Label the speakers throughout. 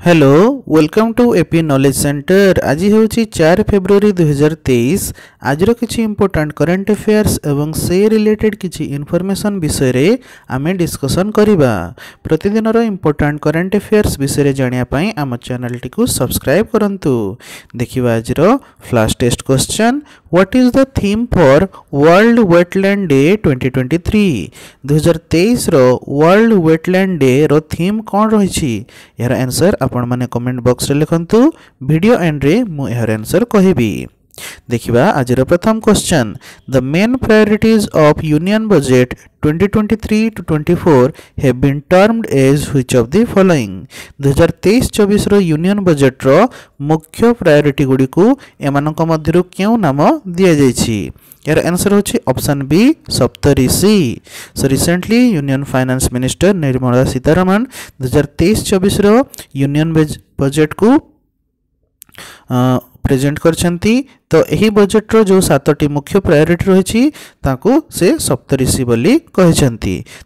Speaker 1: Hello welcome to AP knowledge centre ଆଜି ହେଉଛି ଚାରି ଫେବୃଆରୀ ଦୁଇହଜାର ତେଇଶ ଆଜିର କିଛି ଇମ୍ପୋର୍ଟାଣ୍ଟ କରେଣ୍ଟ ଆଫେୟାର୍ସ ଏବଂ ସେ ରିଲେଟେଡ୍ କିଛି ଇନଫର୍ମେସନ୍ ବିଷୟରେ ଆମେ ଡିସ୍କସନ୍ କରିବା ପ୍ରତିଦିନର ଇମ୍ପୋର୍ଟାଣ୍ଟ କରେଣ୍ଟ ଆଫେୟାର୍ସ ବିଷୟରେ ଜାଣିବା ପାଇଁ ଆମ ଚ୍ୟାନେଲଟିକୁ ସବସ୍କ୍ରାଇବ୍ କରନ୍ତୁ ଦେଖିବା ଆଜିର flash test question what is the theme for World Wetland Day twenty twenty three ଦୁଇହଜାର ତେଇଶର ୱାର୍ଲଡ ୱେଟଲ୍ୟାଣ୍ଡ ଡେର ଥିମ୍ କ'ଣ ରହିଛି ଏହାର ଆନ୍ସର୍ ଆପଣମାନେ କମେଣ୍ଟ কমেন্ট বক্সরে লিখন্তু ভিডিও এন্ড্রে মু এর আনসর কহিবি ଦେଖିବା ଆଜିର ପ୍ରଥମ question the main priorities of union budget twenty twenty three to twenty four have been termed as which of the following ଦୁଇହଜାର ତେଇଶ ଚବିଶର ୟୁନିୟନ୍ ବଜେଟ୍ର ମୁଖ୍ୟ ପ୍ରାୟୋରିଟି ଗୁଡ଼ିକୁ ଏମାନଙ୍କ ମଧ୍ୟରୁ କେଉଁ ନାମ ଦିଆଯାଇଛି यार आंसर हूँ option B Saptari so recently union finance minister Nirmala Sitharaman दुहजार तेईस चौबीस यूनियन बजेट को प्रेजेंट कर तो यही बजेट रो सतटी मुख्य प्रायोरीटी रही से सप्तरी कही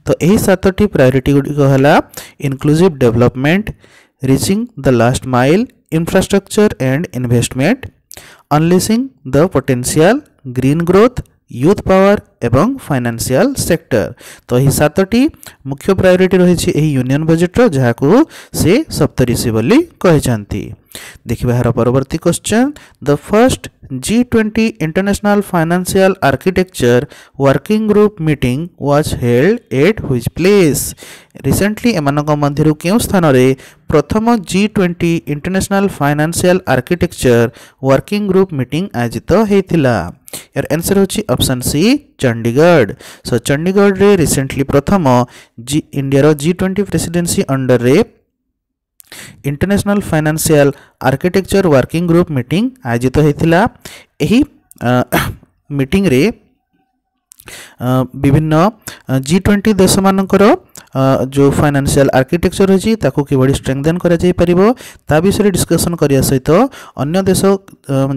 Speaker 1: तो यही सतट priority गुड़िकला inclusive development reaching the last mile infrastructure and investment unleashing the potential green growth youth power एवं फाइनेंशियल सेक्टर तो यह सतट मुख्य प्रायोरीटी रही यूनियन बजेट्र जहाँ को सी सप्तरी कही देखिए यार परवर्त question the first G twenty international financial architecture working group meet was held at which place recently मध्य के स्थान प्रथम जि twenty international financial architecture working group meet आयोजित होता यार answer option C Chandigarh Chandigarh so ଚଣ୍ଡିଗଡ଼ରେ recently ପ୍ରଥମ G ଇଣ୍ଡିଆର G twenty presidency ଅଣ୍ଡରରେ international financial architecture working group meeting ଆୟୋଜିତ ହୋଇଥିଲା ଏହି ମିଟିଂରେ विभिन्न जि ट्वेंटी देश मानकर जो फाइनान्सीआल आर्किटेक्चर रही कि स्ट्रेंथेन करा विषय डिस्कसन करने सहित अन्य देश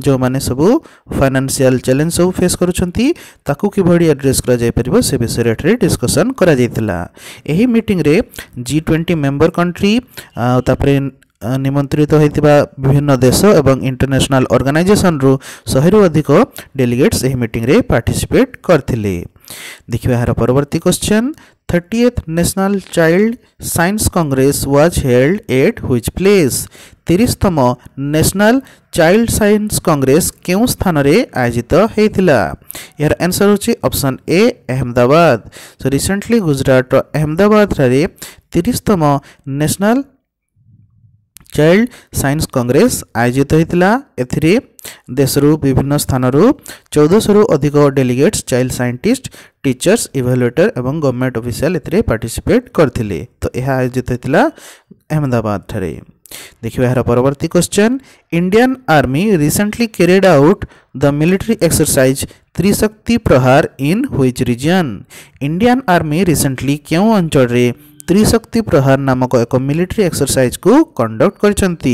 Speaker 1: जो मैंने सब फाइनान्सीआल चैलेंज सब फेस करुँचा किभली आड्रेस कर से विषय डिस्कसन करा ट्वेंटी मेम्बर कंट्री तापर ନିମନ୍ତ୍ରିତ ହୋଇଥିବା ବିଭିନ୍ନ ଦେଶ ଏବଂ ଇଣ୍ଟରନ୍ୟାସନାଲ ଅର୍ଗାନାଇଜେସନରୁ ଶହେରୁ ଅଧିକ ଡେଲିଗେଟ୍ସ ଏହି ମିଟିଂରେ ପାର୍ଟିସିପେଟ୍ କରିଥିଲେ ଦେଖିବା ଏହାର ପରବର୍ତ୍ତୀ question thirtieth national child science congress was held at which place ତିରିଶତମ national child science Congress କେଉଁ ସ୍ଥାନରେ ଆୟୋଜିତ ହୋଇଥିଲା ଏହାର ଆନ୍ସର ହେଉଛି option A Ahmedabad so recently ଗୁଜରାଟର ଅହମ୍ମଦାବାଦଠାରେ ତିରିଶତମ ନ୍ୟାସନାଲ୍ चाइल्ड सैंस कंग्रेस आयोजित होता एसर विभिन्न स्थानु चौदहश रु अधिक delegates child scientist teachers evaluator और गवर्नमेंट अफिशियाल पार्टीसीपेट करते तो यह आयोजित होता अहमदाबाद ठीक देखिए यार परवर्त question Indian army recently carried out the military exercise Trishakti Prahar in which region Indian army recently क्यों अंचल ତ୍ରିଶକ୍ତି ପ୍ରହାର ନାମକ ଏକ ମିଲିଟାରୀ ଏକ୍ସରସାଇଜକୁ କଣ୍ଡକ୍ଟ କରିଛନ୍ତି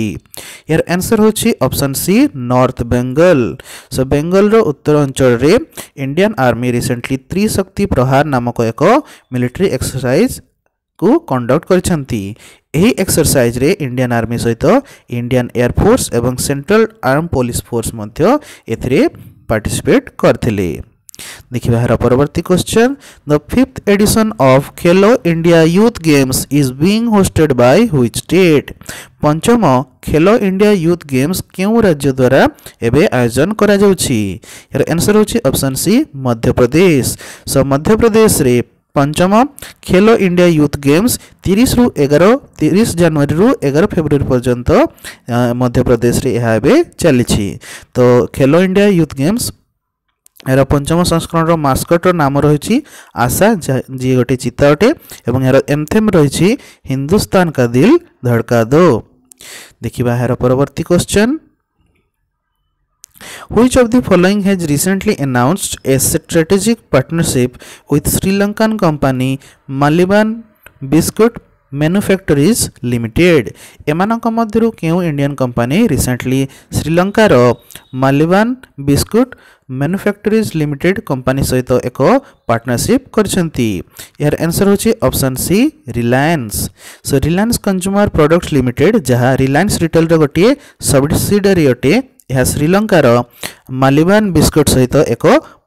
Speaker 1: ଏହାର ଆନ୍ସର୍ ହେଉଛି option C north Bengal so ବେଙ୍ଗଲର ଉତ୍ତର ଅଞ୍ଚଳରେ ଇଣ୍ଡିଆନ୍ ଆର୍ମି ରିସେଣ୍ଟଲି ତ୍ରିଶକ୍ତି ପ୍ରହାର ନାମକ ଏକ ମିଲିଟାରୀ ଏକ୍ସରସାଇଜକୁ କଣ୍ଡକ୍ଟ କରିଛନ୍ତି ଏହି ଏକ୍ସରସାଇଜରେ ଇଣ୍ଡିଆନ୍ ଆର୍ମି ସହିତ ଇଣ୍ଡିଆନ୍ ଏୟାରଫୋର୍ସ ଏବଂ ସେଣ୍ଟ୍ରାଲ ଆର୍ମ ପୋଲିସ ଫୋର୍ସ ମଧ୍ୟ ଏଥିରେ ପାର୍ଟିସିପେଟ୍ କରିଥିଲେ ଦେଖିବା ଏହାର ପରବର୍ତ୍ତୀ question the fifth edition of Khelo India youth games is being hosted by which state ପଞ୍ଚମ ଖେଲୋ ଇଣ୍ଡିଆ ୟୁଥ୍ ଗେମ୍ସ କେଉଁ ରାଜ୍ୟ ଦ୍ୱାରା ଏବେ ଆୟୋଜନ କରାଯାଉଛି ଏହାର ଆନ୍ସର୍ ହେଉଛି ଅପସନ୍ ସି ମଧ୍ୟପ୍ରଦେଶ ସୋ ମଧ୍ୟପ୍ରଦେଶରେ ପଞ୍ଚମ ଖେଲୋ ଇଣ୍ଡିଆ ୟୁଥ୍ ଗେମ୍ସ ତିରିଶରୁ ଏଗାର ତିରିଶ ଜାନୁଆରୀରୁ ଏଗାର ଫେବୃଆରୀ ପର୍ଯ୍ୟନ୍ତ ମଧ୍ୟପ୍ରଦେଶରେ ଏହା ଏବେ ଚାଲିଛି ତ ଖେଲୋ ଇଣ୍ଡିଆ ୟୁଥ୍ ଗେମ୍ସ ଏହାର ପଞ୍ଚମ ସଂସ୍କରଣର ମାସ୍କଟର ନାମ ରହିଛି ଆଶା ଯିଏ ଗୋଟିଏ ଚିତା ଅଟେ ଏବଂ ଏହାର ଏମ୍ଥେମ୍ ରହିଛି ହିନ୍ଦୁସ୍ତାନ କା ଦିଲ୍ ଧଡ଼କା ଦୋ ଦେଖିବା ଏହାର ପରବର୍ତ୍ତୀ question Which of the following has recently announced a strategic partnership with Sri Lankan company Maliban biscuit manufactories limited ଏମାନଙ୍କ ମଧ୍ୟରୁ କେଉଁ ଇଣ୍ଡିଆନ୍ କମ୍ପାନୀ ରିସେଣ୍ଟଲି ଶ୍ରୀଲଙ୍କାର Maliban biscuit manufactories limited company ସହିତ ଏକ ପାର୍ଟନରସିପ୍ କରିଛନ୍ତି ଏହାର ଆନ୍ସର୍ ହେଉଛି option C Reliance so Reliance consumer products limited ଯାହା ରିଲାୟନ୍ସ ରିଟେଲର ଗୋଟିଏ ସବସିଡିଆରୀ ଅଟେ ଏହା ଶ୍ରୀଲଙ୍କାର ମାଲିବାନ ବିସ୍କୁଟ୍ ସହିତ ଏକ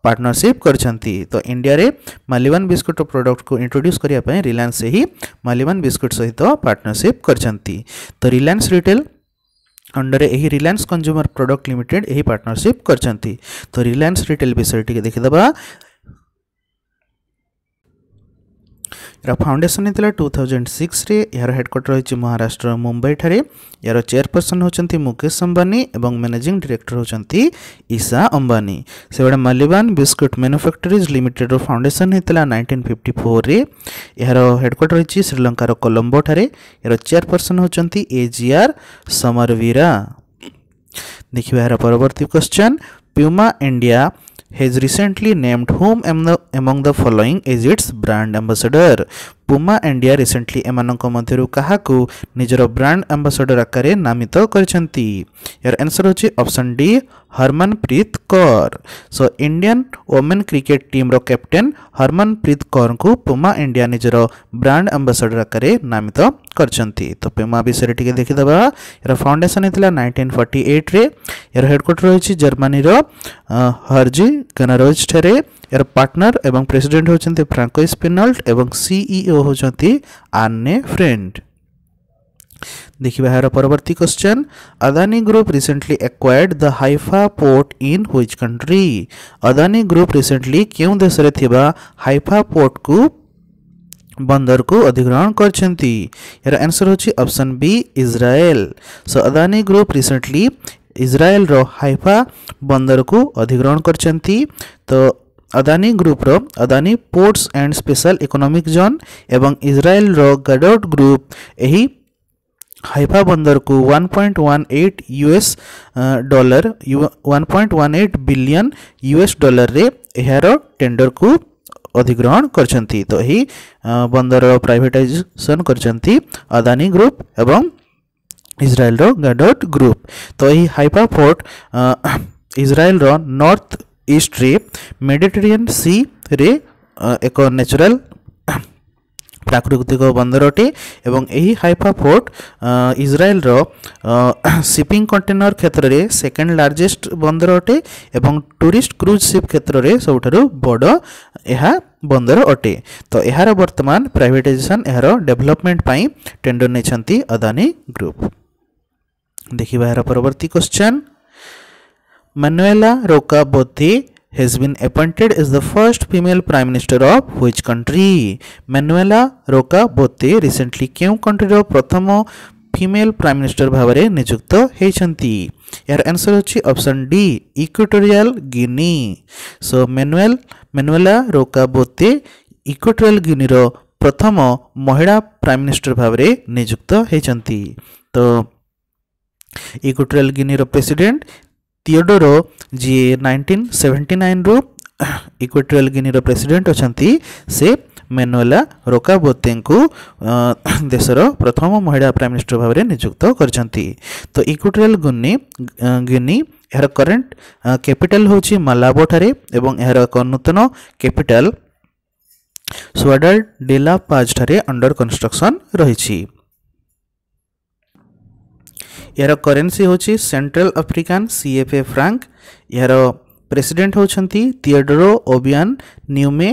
Speaker 1: ପାର୍ଟନରସିପ୍ କରିଛନ୍ତି ତ ଇଣ୍ଡିଆରେ ମାଲିବାନ ବିସ୍କୁଟ୍ର ପ୍ରଡ଼କ୍ଟକୁ ଇଣ୍ଟ୍ରୋଡ୍ୟୁସ୍ କରିବା ପାଇଁ ରିଲାୟନ୍ସ ଏହି ମାଲିବାନ ବିସ୍କୁଟ୍ ସହିତ ପାର୍ଟନରସିପ୍ କରିଛନ୍ତି ତ ରିଲାୟନ୍ସ ରିଟେଲ୍ ଅଣ୍ଡରରେ ଏହି ରିଲାୟନ୍ସ କଞ୍ଜୁମର ପ୍ରଡ଼କ୍ଟ ଲିମିଟେଡ୍ ଏହି ପାର୍ଟନରସିପ୍ କରିଛନ୍ତି ତ ରିଲାୟନ୍ସ ରିଟେଲ୍ ବିଷୟଟିକୁ ଦେଖିଦେବା ଏହାର ଫାଉଣ୍ଡେସନ୍ ହେଇଥିଲା ଟୁ ଥାଉଜେଣ୍ଡ ସିକ୍ସରେ ଏହାର ହେଡ଼କ୍ୱାର୍ଟର ରହିଛି ମହାରାଷ୍ଟ୍ରର ମୁମ୍ବାଇଠାରେ ଏହାର ଚେୟାରପର୍ସନ୍ ହେଉଛନ୍ତି ମୁକେଶ ଅମ୍ବାନୀ ଏବଂ ମ୍ୟାନେଜିଂ ଡିରେକ୍ଟର ହେଉଛନ୍ତି ଇଶା ଅମ୍ବାନୀ ସେଭଳି ମାଲିବାନ ବିସ୍କୁଟ୍ ମ୍ୟାନୁଫ୍ୟାକ୍ଚରିଜ୍ ଲିମିଟେଡ଼ର ଫାଉଣ୍ଡେସନ୍ ହେଇଥିଲା ନାଇଣ୍ଟିନ୍ ଫିଫ୍ଟି ଫୋର୍ରେ ଏହାର ହେଡ଼କ୍ୱାର୍ଟର ରହିଛି ଶ୍ରୀଲଙ୍କାର କଲମ୍ବୋଠାରେ ଏହାର ଚେୟାରପର୍ସନ୍ ହେଉଛନ୍ତି ଏଜିଆର୍ ସମରବୀରା ଦେଖିବା ଏହାର ପରବର୍ତ୍ତୀ question Puma India Has recently named whom among the following is its brand ambassador. Puma India recently ଏମାନଙ୍କ ମଧ୍ୟରୁ କାହାକୁ ନିଜର ବ୍ରାଣ୍ଡ ଆମ୍ବାସଡ଼ର ଆକାରରେ ନାମିତ କରିଛନ୍ତି ଏହାର ଆନ୍ସର୍ ହେଉଛି option D Harmanpreet Kaur so Indian women cricket ଟିମ୍ର କ୍ୟାପ୍ଟେନ୍ ହରମନପ୍ରୀତ କୌରଙ୍କୁ ପୁମା ଇଣ୍ଡିଆ ନିଜର ବ୍ରାଣ୍ଡ ଆମ୍ବାସଡ଼ର ଆକାରରେ ନାମିତ କରିଛନ୍ତି ତ ପୁମା ବିଷୟରେ ଟିକେ ଦେଖିଦେବା ଏହାର ଫାଉଣ୍ଡେସନ୍ ହେଇଥିଲା ନାଇଣ୍ଟିନ୍ ଫର୍ଟି ଏଇଟ୍ରେ ଏହାର ହେଡ଼କ୍ୱାର୍ଟର ରହିଛି ଜର୍ମାନୀର ହର୍ଜି ଗନରୋଜଠାରେ यार पार्टनर ए प्रेसीडेट होचंती फ्रांको स्पिनल्ट सीईओ होचंती आने फ्रेंड देखिबा यार परवर्त question Adani group recently acquired the Haifa port in which country Adani group recently क्यों देश में थिबा हाइफा पोर्ट को बंदर को अधिग्रहण कर आंसर होची option B Israel so Adani group recently Israel रो हाइफा बंदर को अधिग्रहण कर तो Adani Adani ports and special economic zone एवं इज्राइल रो गडोट ग्रुप এই हाइफा बंदर को 1.18 US dollar 1.18 billion US dollar रे यार टेंडर को अधिग्रहण कर तो ही बंदर प्राइवेटाइजेशन करछंती अदानी ग्रुप एवं इजराइल रो ग्रुप तो ही हाइफा फोर्ट इजराइल रो नॉर्थ ଇଷ୍ଟରେ ମେଡ଼ିଟେରିଆନ୍ ସିରେ ଏକ ନ୍ୟାଚୁରାଲ୍ ପ୍ରାକୃତିକ ବନ୍ଦରଟେ ଏବଂ ଏହି ହାଇଫା ଫୋର୍ଟ ଇସ୍ରାଏଲ୍ର ସିପିଂ କଣ୍ଟେନର କ୍ଷେତ୍ରରେ ସେକେଣ୍ଡ ଲାର୍ଜେଷ୍ଟ ବନ୍ଦର ଅଟେ ଏବଂ ଟୁରିଷ୍ଟ କ୍ରୁଜ୍ ସିପ୍ କ୍ଷେତ୍ରରେ ସବୁଠାରୁ ବଡ଼ ଏହା ବନ୍ଦର ଅଟେ ତ ଏହାର ବର୍ତ୍ତମାନ ପ୍ରାଇଭେଟାଇଜେସନ୍ ଏହାର ଡେଭଲପମେଣ୍ଟ ପାଇଁ ଟେଣ୍ଡର ନେଇଛନ୍ତି ଅଦାନୀ ଗ୍ରୁପ୍ ଦେଖିବା ଏହାର ପରବର୍ତ୍ତୀ question Manuela Roca Bothi has been appointed as the first female prime minister of which country? Manuela Roca Bothi recently କେଉଁ କଣ୍ଟ୍ରିର ପ୍ରଥମ ଫିମେଲ୍ ପ୍ରାଇମ୍ ମିନିଷ୍ଟର ଭାବରେ ନିଯୁକ୍ତ ହୋଇଛନ୍ତି ଏହାର ଆନ୍ସର୍ ହେଉଛି option D Equatorial Guinea so Manuel Manuela Roka Botey Equatorial ଗିନିର ପ୍ରଥମ ମହିଳା Prime minister ଭାବରେ ନିଯୁକ୍ତ ହୋଇଛନ୍ତି ତ ইকুটোরিয়াল গিনির প্রেসিডেন্ট ତିଓଡୋର ଯିଏ ନାଇଣ୍ଟିନ୍ ସେଭେଣ୍ଟି ନାଇନ୍ରୁ ଇକ୍ୱେଟୋରିଆଲ ଗିନିର ପ୍ରେସିଡେଣ୍ଟ ଅଛନ୍ତି ସେ ମେନୁଏଲା ରୋକାବୋତେଙ୍କୁ ଦେଶର ପ୍ରଥମ ମହିଳା ପ୍ରାଇମ୍ ମିନିଷ୍ଟର ଭାବରେ ନିଯୁକ୍ତ କରିଛନ୍ତି ତ ଇକ୍ୱେଟୋରିଆଲ ଗୁନି ଗିନି ଏହାର କରେଣ୍ଟ କ୍ୟାପିଟାଲ ହେଉଛି ମାଲାବୋଠାରେ ଏବଂ ଏହାର ଏକ ନୂତନ କ୍ୟାପିଟାଲ সোয়াডার ডেলা পাজঠারে অন্ডর କନଷ୍ଟ୍ରକ୍ସନ୍ ରହିଛି यार करेन्सी हूँ Central African C F A franc यार प्रेसीडेट होती थीएडरो ओबियान न्यूमे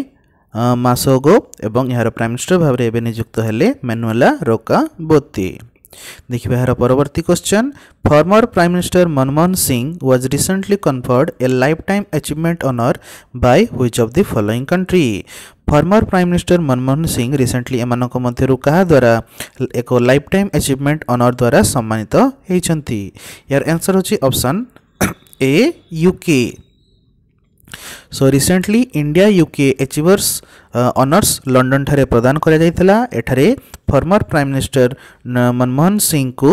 Speaker 1: मासोगो एवं यार प्राइम मिनिस्टर भाव निजुक्त हेले मेनुआला रोका बोती देखिए यार परवर्त question former prime minister Manmohan Singh was recently conferred a lifetime achievement honour by which of the following country former prime minister Manmohan Singh recently ଏମାନଙ୍କ ମଧ୍ୟରୁ କାହା ଦ୍ୱାରା ଏକ ଲାଇଫ୍ ଟାଇମ୍ ଆଚିଭମେଣ୍ଟ ଅନର୍ ଦ୍ୱାରା ସମ୍ମାନିତ ହୋଇଛନ୍ତି ଏହାର ଆନ୍ସର୍ ହେଉଛି A UK so recently India UK achievers honours London ठारे प्रदान करा एठारे former prime minister Manmohan Singh को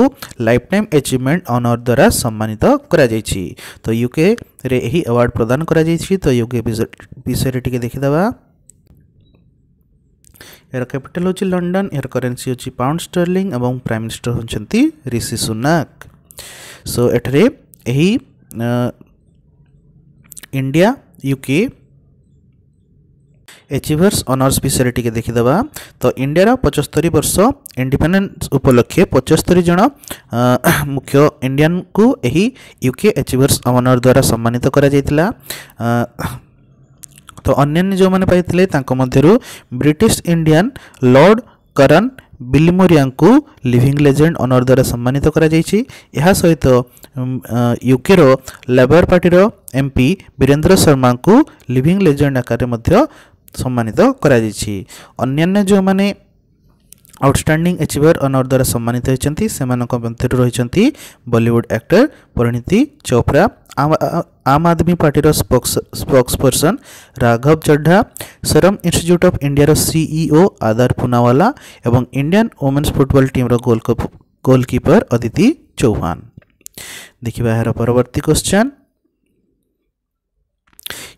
Speaker 1: लाइफ टाइम अचीवमेंट ऑनर द्वारा सम्मानित करा तो यूके रे यही प्रदान करा तो यूके विषय टी देखीदे এর ক্যাপিটাল হচ্ছে লন্ডন এর করেন্সি হচ্ছে পাউন্ড ষ্টর্লিং এবং প্রাইম মিনিষ্টর হচ্ছেন ঋষি সুନାକ সো এঠারে এই ইন্ডিয়া ইউকে ଏଚିଭର୍ସ ଅନର୍ସ ବିଷୟରେ ଟିକେ ଦେଖିଦେବା ତ ଇଣ୍ଡିଆର ପଞ୍ଚସ୍ତରୀ ବର୍ଷ ଇଣ୍ଡିପେଣ୍ଡେନ୍ସ ଉପଲକ୍ଷେ ପଞ୍ଚସ୍ତରୀ ଜଣ ମୁଖ୍ୟ ଇଣ୍ଡିଆନକୁ ଏହି ୟୁକେ ଏଚିଭର୍ସ ଅନର୍ ଦ୍ୱାରା ସମ୍ମାନିତ କରାଯାଇଥିଲା ତ ଅନ୍ୟାନ୍ୟ ଯେଉଁମାନେ ପାଇଥିଲେ ତାଙ୍କ ମଧ୍ୟରୁ ବ୍ରିଟିଶ ଇଣ୍ଡିଆନ୍ ଲର୍ଡ଼ କରନ୍ ବିଲିମୋରିଆଙ୍କୁ ଲିଭିଂ ଲେଜେଣ୍ଡ ଅନର୍ ଦ୍ୱାରା ସମ୍ମାନିତ କରାଯାଇଛି ଏହା ସହିତ ୟୁକେର ଲେବର ପାର୍ଟିର ଏମ୍ପି ବୀରେନ୍ଦ୍ର ଶର୍ମାଙ୍କୁ ଲିଭିଂ ଲେଜେଣ୍ଡ ଆକାରରେ ମଧ୍ୟ ସମ୍ମାନିତ କରାଯାଇଛି ଅନ୍ୟାନ୍ୟ ଯେଉଁମାନେ আউটস্ট্যান্ডিং एचिवर অনর দ্বারা সম্মানিত হয়েছেন সেমানক মধ্যে রয়েছেন বলিউড আক্টর পরিণীতি आम आदमी पार्टीर स्पोक्सपर्सन राघव चड्ढा सरम इन्यूट अफ इंडियार सीईओ आदार पुनावाला और इंडियान वोमेन्स फुटबल टीम्र गोल गोलकिपर अदिति चौहान देखा यार परवर्त question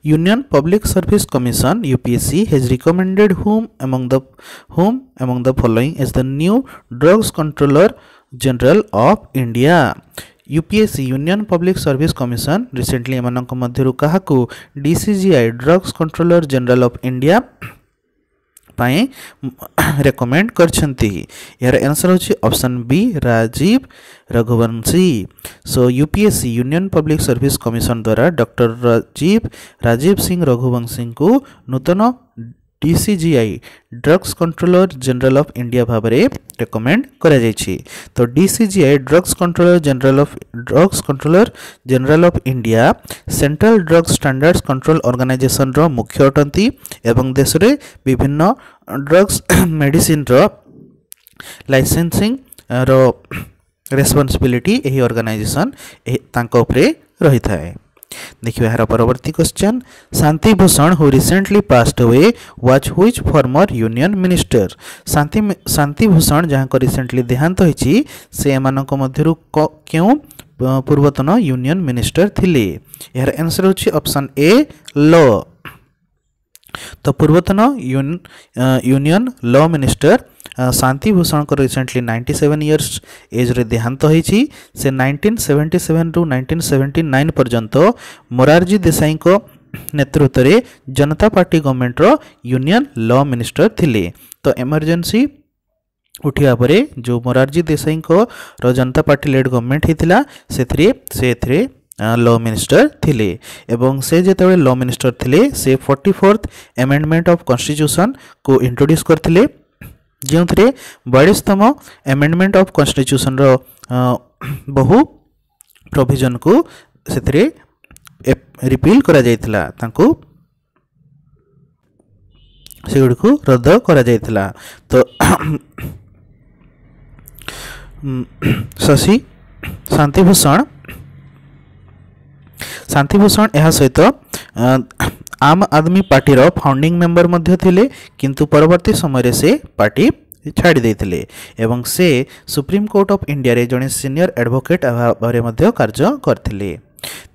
Speaker 1: Union Public Service Commission UPSC has recommended whom among the whom among the following as the new Drugs Controller General of India. UPSC union public service commission recently M मध्य काहाकू DCGI drugs controller general of India ପାଇଁ recommend କରିଛନ୍ତି ଏହାର answer ହେଉଛି option B Rajeev Raghuvanshi so U P S C union public service commission ଦ୍ୱାରା doctor Rajiv Rajiv Singh ରଘୁବଂଶୀଙ୍କୁ ନୂତନ DCGI drugs controller general of India ভাবে recommend করা যাইছি তো DCGI drugs controller general of drugs controller general of India central drugs standards control অর্গানাইজেসনর মুখ্য অটান্তি এবং দেশে বিভিন্ন ড্রগ্স মেডিসিনর ଲାଇସେନ୍ସିଂ ର ରେସ୍ପନ୍ସିବିଲିଟି ଏହି ଅର୍ଗାନାଇଜେସନ୍ ତାଙ୍କ ଉପରେ ରହିଥାଏ देखिए ଏହାର ପରବର୍ତ୍ତୀ question Shanti Bhushan who recently passed away was which former union minister Shanti Shanti Bhushan ଯାହାଙ୍କ ରିସେଣ୍ଟଲି ଦେହାନ୍ତ ହୋଇଛି ସେ ଏମାନଙ୍କ ମଧ୍ୟରୁ କେଉଁ ପୂର୍ବତନ ୟୁନିୟନ୍ ମିନିଷ୍ଟର ଥିଲେ ଏହାର ଆନ୍ସର୍ ହେଉଛି ଅପସନ୍ ଏ ଲ तो पूर्वतन union law minister Shanti Bhushan recently 97 years एज्रे देहांत हो होईची सेवेन्टी सेवेन रु सेवेन्टी नाइन पर्यंत मोरारजी देसाई नेतृत्व में जनता पार्टी गवर्नमेंट रो यूनियन लॉ मिनिस्टर थी तो इमरजेंसी उठा पर जो मोरारजी देसाई जनता पार्टी लेड गवर्नमेंट होता से ल मिनिस्टर थी से जो ल मिनिस्टर थी से forty fourth amendment of constitution को इंट्रोड्यूस करते जो थे बयालीसतम एमेडमेंट अफ कन्स्टिट्यूसन रहु प्रोजन को से रिपिल कर रद्द कर तो शशि शांतिभूषण ଶାନ୍ତିଭୂଷଣ ଏହା ସହିତ ଆମ ଆଦମୀ ପାର୍ଟିର ଫାଉଣ୍ଡିଂ ମେମ୍ବର ମଧ୍ୟ ଥିଲେ କିନ୍ତୁ ପରବର୍ତ୍ତୀ ସମୟରେ ସେ ପାର୍ଟି ଛାଡ଼ି ଦେଇଥିଲେ ଏବଂ ସେ ସୁପ୍ରିମକୋର୍ଟ ଅଫ୍ ଇଣ୍ଡିଆରେ ଜଣେ ସିନିୟର ଆଡ଼ଭୋକେଟ୍ ଭାବରେ ମଧ୍ୟ କାର୍ଯ୍ୟ କରିଥିଲେ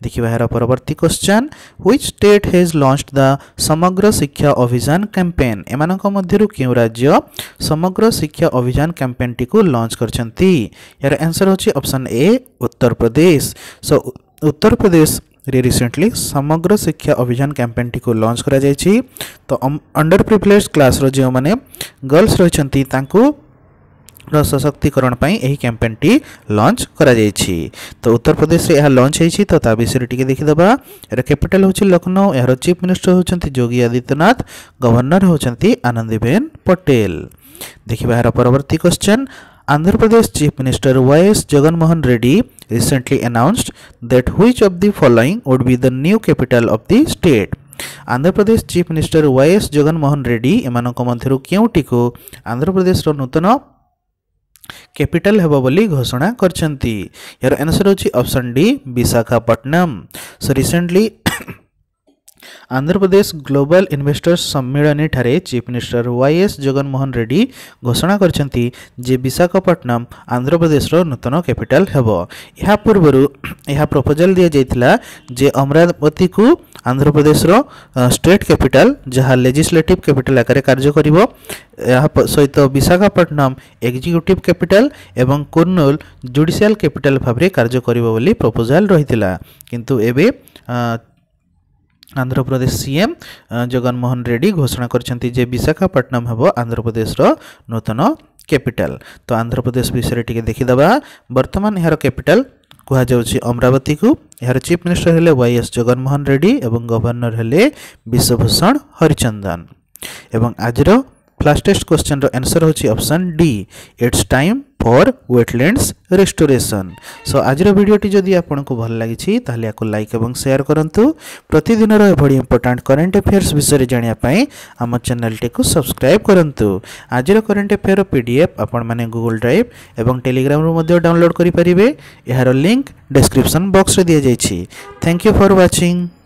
Speaker 1: ଦେଖିବା ଏହାର ପରବର୍ତ୍ତୀ question which state has launch the Samagra Shiksha Abhiyan campaign ଏମାନଙ୍କ ମଧ୍ୟରୁ କେଉଁ ରାଜ୍ୟ ସମଗ୍ର ଶିକ୍ଷା ଅଭିଯାନ କ୍ୟାମ୍ପେନ୍ଟିକୁ ଲଞ୍ଚ କରିଛନ୍ତି ଏହାର ଆନ୍ସର୍ ହେଉଛି ଅପସନ୍ ଏ ଉତ୍ତରପ୍ରଦେଶ ସୋ ଉତ୍ତର ପ୍ରଦେଶରେ ରିସେଣ୍ଟଲି ସମଗ୍ର ଶିକ୍ଷା ଅଭିଯାନ କ୍ୟାମ୍ପେନ୍ଟିକୁ ଲଞ୍ଚ କରାଯାଇଛି ତ ଅଣ୍ଡର ପ୍ରିଭିଲେଜ୍ କ୍ଲାସ୍ର ଯେଉଁମାନେ ଗର୍ଲସ୍ ରହିଛନ୍ତି ତାଙ୍କୁ ର ସଶକ୍ତିକରଣ ପାଇଁ ଏହି କ୍ୟାମ୍ପେନ୍ଟି ଲଞ୍ଚ କରାଯାଇଛି ତ ଉତ୍ତରପ୍ରଦେଶରେ ଏହା ଲଞ୍ଚ ହୋଇଛି ତ ତା ବିଷୟରେ ଟିକେ ଦେଖିଦେବା ଏହାର କ୍ୟାପିଟାଲ ହେଉଛି ଲକ୍ଷ୍ନୌ ଏହାର ଚିଫ୍ ମିନିଷ୍ଟର ହେଉଛନ୍ତି ଯୋଗୀ ଆଦିତ୍ୟନାଥ ଗଭର୍ଣ୍ଣର ହେଉଛନ୍ତି ଆନନ୍ଦୀବେନ ପଟେଲ ଦେଖିବା ଏହାର ପରବର୍ତ୍ତୀ question Andhra Pradesh chief minister Y S Jaganmohan Reddy recently announced that which of the following would be the new capital of the state. Andhra Pradesh chief minister Y S Jaganmohan Reddy ଏମାନଙ୍କ ମଧ୍ୟରୁ କେଉଁଟିକୁ ଆନ୍ଧ୍ରପ୍ରଦେଶର ନୂତନ capital ହେବ ବୋଲି ଘୋଷଣା କରିଛନ୍ତି ଏହାର answer ହେଉଛି option D Visakhapatnam so recently Andhra Pradesh global investors ସମ୍ମିଳନୀଠାରେ chief minister Y S Jaganmohan Reddy ଘୋଷଣା କରିଛନ୍ତି ଯେ ବିଶାଖାପଟ୍ଟନମ ଆନ୍ଧ୍ରପ୍ରଦେଶର ନୂତନ କ୍ୟାପିଟାଲ୍ ହେବ ଏହା ପୂର୍ବରୁ ଏହା ପ୍ରପୋଜାଲ୍ ଦିଆଯାଇଥିଲା ଯେ ଅମରାବତୀକୁ ଆନ୍ଧ୍ରପ୍ରଦେଶର ଷ୍ଟେଟ୍ କ୍ୟାପିଟାଲ୍ ଯାହା ଲେଜିସ୍ଲେଟିଭ୍ କ୍ୟାପିଟାଲ୍ ଆକାରରେ କାର୍ଯ୍ୟ କରିବ ଏହା ସହିତ ବିଶାଖାପଟ୍ଟନମ ଏକ୍ଜିକ୍ୟୁଟିଭ୍ କ୍ୟାପିଟାଲ୍ ଏବଂ କୁର୍ନୁଲ ଜୁଡ଼ିସିଆଲ୍ କ୍ୟାପିଟାଲ୍ ଭାବରେ କାର୍ଯ୍ୟ କରିବ ବୋଲି ପ୍ରପୋଜାଲ୍ ରହିଥିଲା କିନ୍ତୁ ଏବେ ଆନ୍ଧ୍ରପ୍ରଦେଶ ସିଏମ୍ ଜଗନମୋହନ ରେଡ୍ଡି ଘୋଷଣା କରିଛନ୍ତି ଯେ ବିଶାଖାପଟ୍ଟନମ ହେବ ଆନ୍ଧ୍ରପ୍ରଦେଶର ନୂତନ କ୍ୟାପିଟାଲ୍ ତ ଆନ୍ଧ୍ରପ୍ରଦେଶ ବିଷୟରେ ଟିକେ ଦେଖିଦେବା ବର୍ତ୍ତମାନ ଏହାର କ୍ୟାପିଟାଲ୍ କୁହାଯାଉଛି ଅମରାବତୀକୁ ଏହାର ଚିଫ୍ ମିନିଷ୍ଟର ହେଲେ ୱାଇଏସ୍ ଜଗନମୋହନ ରେଡ୍ଡି ଏବଂ ଗଭର୍ଣ୍ଣର ହେଲେ ବିଶ୍ୱଭୂଷଣ ହରିଚନ୍ଦନ ଏବଂ ଆଜିର ଲାଷ୍ଟେଷ୍ଟ କ୍ୱେଶ୍ଚନର ଆନ୍ସର୍ ହେଉଛି option D it's time for wetlands restoration so ଆଜିର ଭିଡ଼ିଓଟି ଯଦି ଆପଣଙ୍କୁ ଭଲ ଲାଗିଛି ତାହେଲେ ୟାକୁ ଲାଇକ୍ ଏବଂ ସେୟାର କରନ୍ତୁ ପ୍ରତିଦିନର ଏଭଳି ଇମ୍ପୋର୍ଟାଣ୍ଟ କରେଣ୍ଟ ଆଫେୟାର୍ସ ବିଷୟରେ ଜାଣିବା ପାଇଁ ଆମ ଚ୍ୟାନେଲଟିକୁ ସବସ୍କ୍ରାଇବ୍ କରନ୍ତୁ ଆଜିର current affair P D F ଆପଣମାନେ ଗୁଗୁଲ୍ ଡ୍ରାଇଭ୍ ଏବଂ ଟେଲିଗ୍ରାମରୁ ମଧ୍ୟ ଡାଉନଲୋଡ଼୍ କରିପାରିବେ ଏହାର ଲିଙ୍କ୍ ଡେସ୍କ୍ରିପ୍ସନ୍ ବକ୍ସରେ ଦିଆଯାଇଛି ଥ୍ୟାଙ୍କ ୟୁ ଫର୍ ୱାଚିଂ